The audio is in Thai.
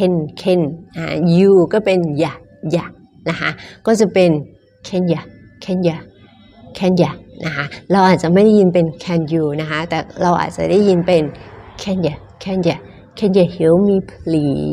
เคนเคนอ่า you ก็เป็นยะยะนะคะก็จะเป็นเคน ya เคน ya เคน ya นะคะเราอาจจะไม่ได้ยินเป็น can you นะคะแต่เราอาจจะได้ยินเป็น can ya can ya can you help me please